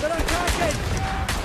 They're attacking!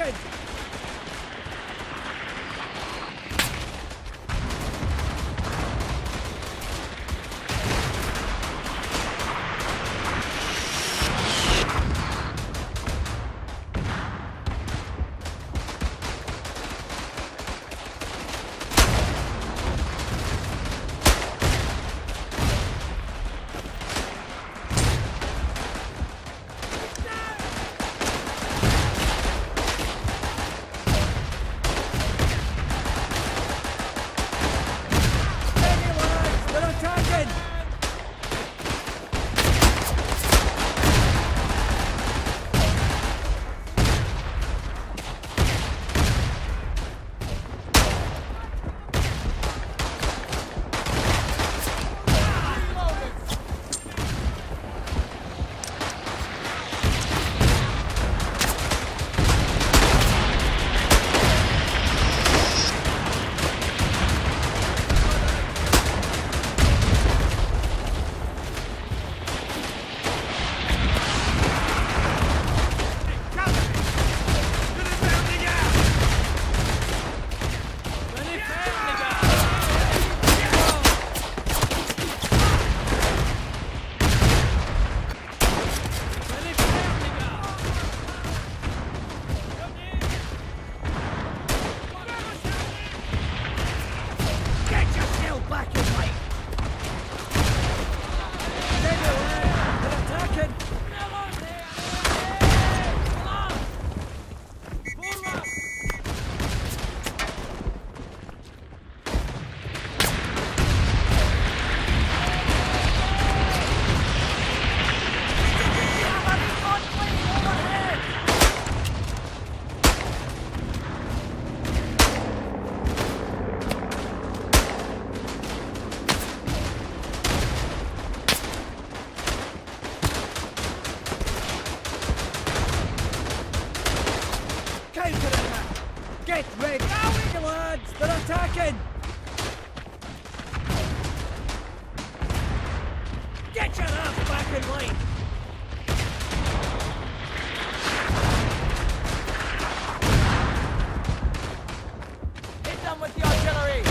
Our artillery!